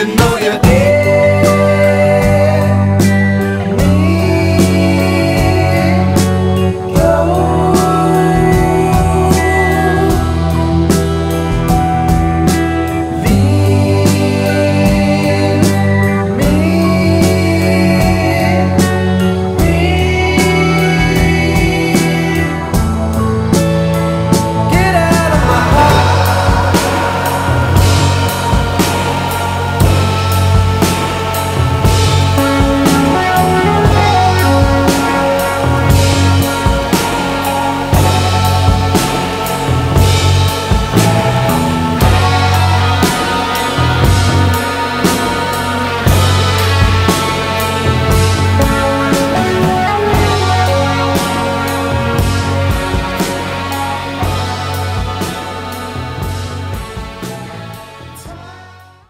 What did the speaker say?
you know you